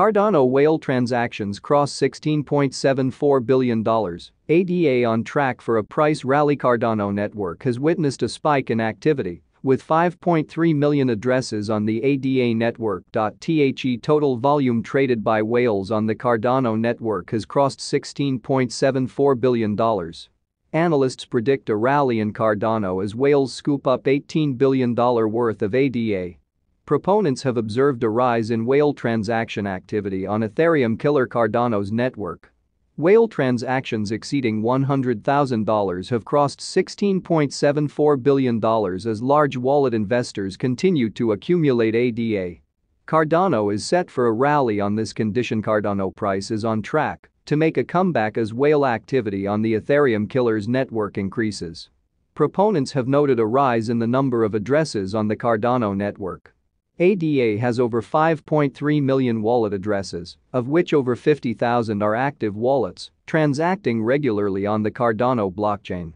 Cardano whale transactions cross $16.74 billion. ADA on track for a price rally Cardano network has witnessed a spike in activity with 5.3 million addresses on the ADA network. The total volume traded by whales on the Cardano network has crossed $16.74 billion. Analysts predict a rally in Cardano as whales scoop up $18 billion worth of ADA. Proponents have observed a rise in whale transaction activity on Ethereum killer Cardano's network. Whale transactions exceeding $100,000 have crossed $16.74 billion as large wallet investors continue to accumulate ADA. Cardano is set for a rally on this condition Cardano price is on track to make a comeback as whale activity on the Ethereum killer's network increases. Proponents have noted a rise in the number of addresses on the Cardano network. ADA has over 5.3 million wallet addresses, of which over 50,000 are active wallets, transacting regularly on the Cardano blockchain.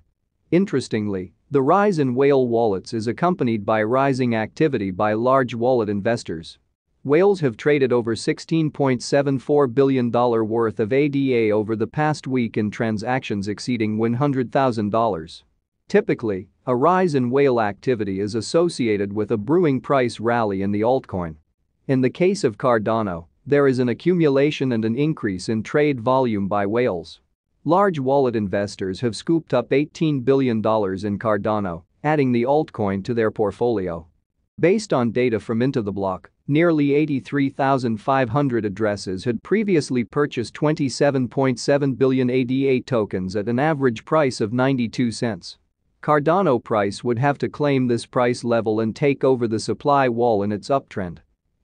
Interestingly, the rise in whale wallets is accompanied by rising activity by large wallet investors. Whales have traded over $16.74 billion worth of ADA over the past week in transactions exceeding $100,000. Typically, a rise in whale activity is associated with a brewing price rally in the altcoin. In the case of Cardano, there is an accumulation and an increase in trade volume by whales. Large wallet investors have scooped up $18 billion in Cardano, adding the altcoin to their portfolio. Based on data from Into the Block, nearly 83,500 addresses had previously purchased 27.7 billion ADA tokens at an average price of 92 cents. Cardano price would have to claim this price level and take over the supply wall in its uptrend.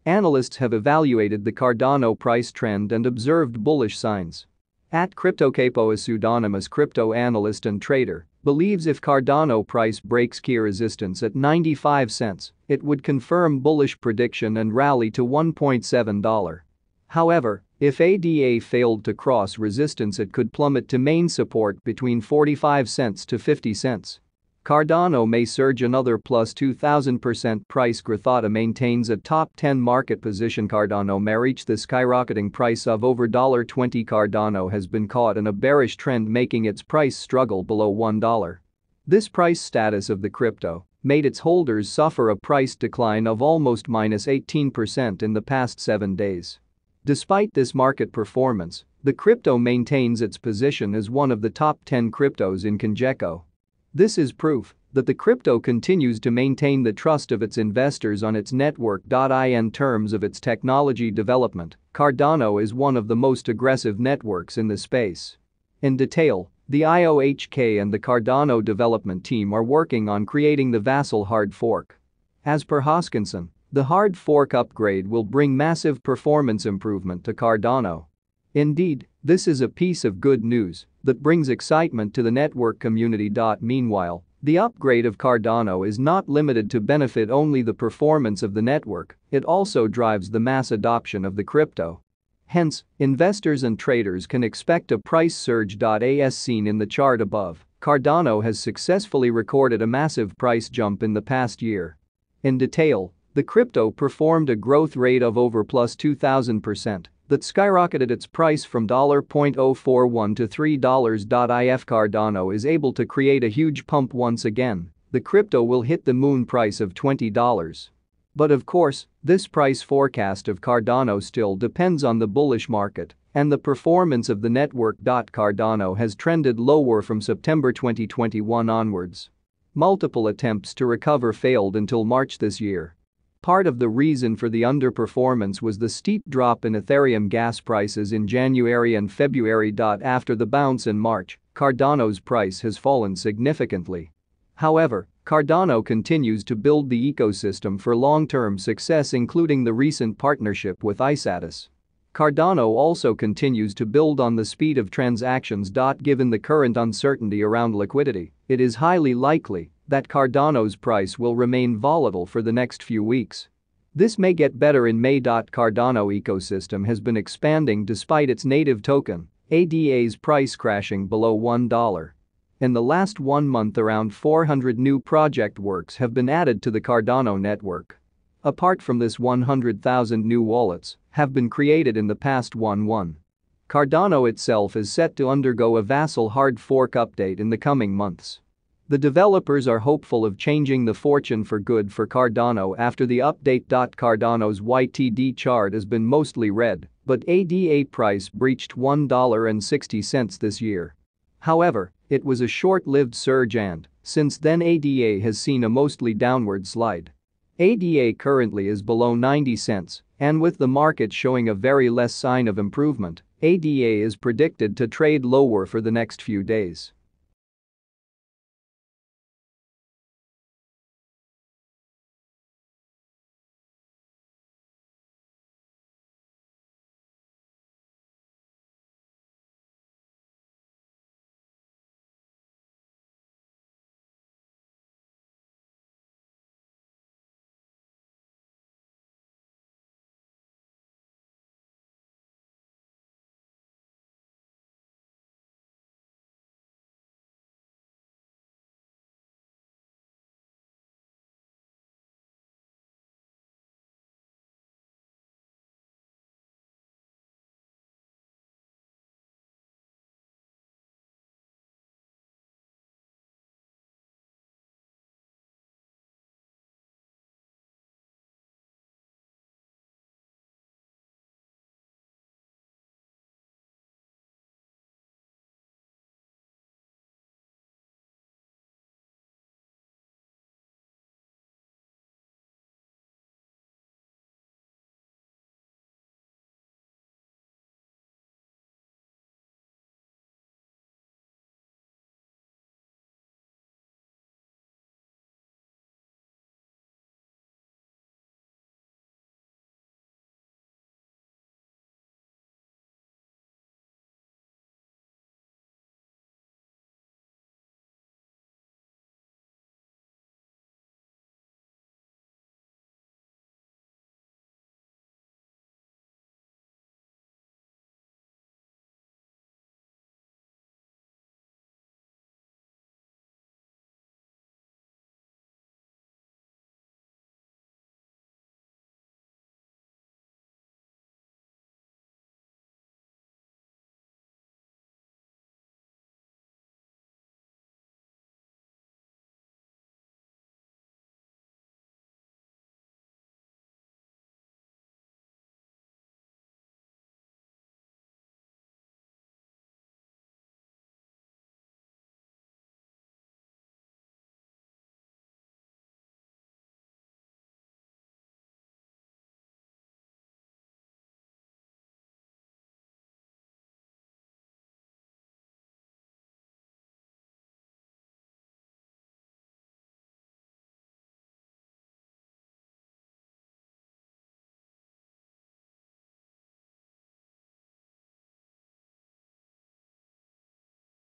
Analysts have evaluated the Cardano price trend and observed bullish signs. At CryptoCapo a pseudonymous crypto analyst and trader believes if Cardano price breaks key resistance at 95 cents, it would confirm bullish prediction and rally to $1.7. However, if ADA failed to cross resistance it could plummet to main support between 45 cents to 50 cents. Cardano may surge another plus 2000% price Grothata maintains a top 10 market position Cardano may reach the skyrocketing price of over 20 Cardano has been caught in a bearish trend making its price struggle below $1. This price status of the crypto made its holders suffer a price decline of almost minus 18% in the past 7 days. Despite this market performance, the crypto maintains its position as one of the top 10 cryptos in CoinGecko. This is proof that the crypto continues to maintain the trust of its investors on its network. In terms of its technology development, Cardano is one of the most aggressive networks in the space. In detail, the IOHK and the Cardano development team are working on creating the Vasil hard fork. As per Hoskinson, the hard fork upgrade will bring massive performance improvement to Cardano. Indeed, this is a piece of good news that brings excitement to the network community. Meanwhile, the upgrade of Cardano is not limited to benefit only the performance of the network, it also drives the mass adoption of the crypto. Hence, investors and traders can expect a price surge. As seen in the chart above, Cardano has successfully recorded a massive price jump in the past year. In detail, the crypto performed a growth rate of over plus 2000%, that skyrocketed its price from $0.041 to $3. If Cardano is able to create a huge pump once again, the crypto will hit the moon price of $20. But of course, this price forecast of Cardano still depends on the bullish market and the performance of the network. Cardano has trended lower from September 2021 onwards. Multiple attempts to recover failed until March this year. Part of the reason for the underperformance was the steep drop in Ethereum gas prices in January and February. After the bounce in March, Cardano's price has fallen significantly. However, Cardano continues to build the ecosystem for long-term success including the recent partnership with Isatis. Cardano also continues to build on the speed of transactions. Given the current uncertainty around liquidity, it is highly likely that Cardano's price will remain volatile for the next few weeks. This may get better in May. Cardano ecosystem has been expanding despite its native token, ADA's price crashing below $1. In the last one month around 400 new project works have been added to the Cardano network. Apart from this 100,000 new wallets, have been created in the past 1-1. Cardano itself is set to undergo a Vasil hard fork update in the coming months. The developers are hopeful of changing the fortune for good for Cardano after the update. Cardano's YTD chart has been mostly red, but ADA price breached $1.60 this year. However, it was a short-lived surge and, since then ADA has seen a mostly downward slide. ADA currently is below 90 cents, and with the market showing a very less sign of improvement, ADA is predicted to trade lower for the next few days.